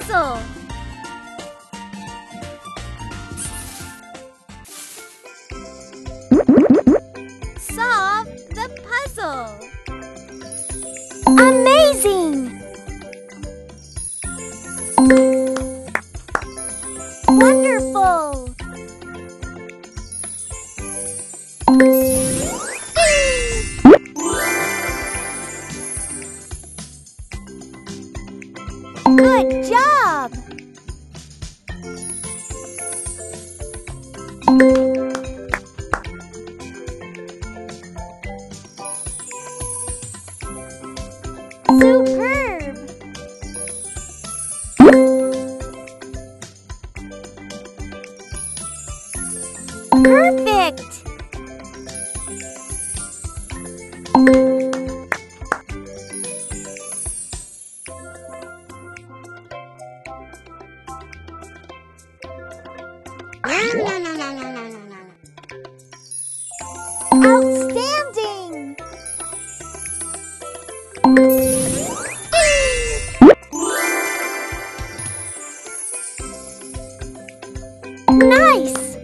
puzzle. Solve the puzzle. Amazing! Wonderful! Perfect! Outstanding! Nice!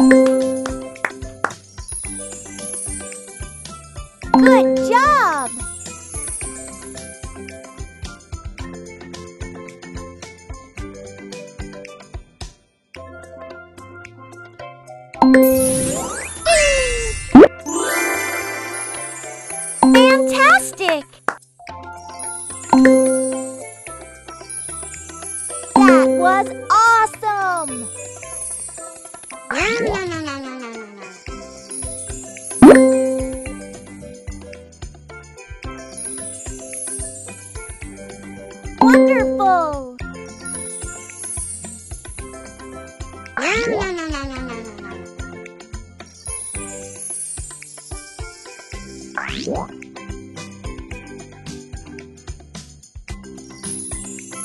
Good job! Fantastic! Wonderful!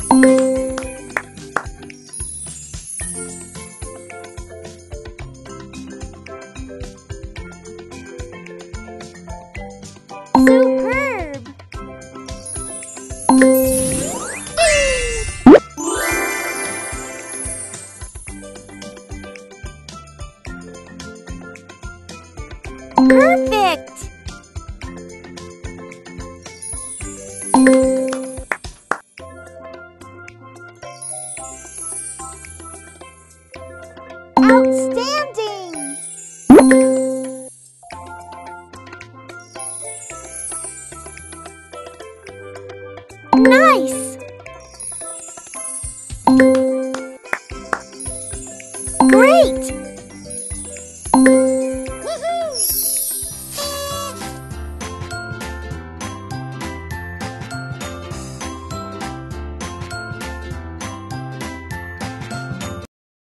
Superb! Perfect! Outstanding! Nice! Great!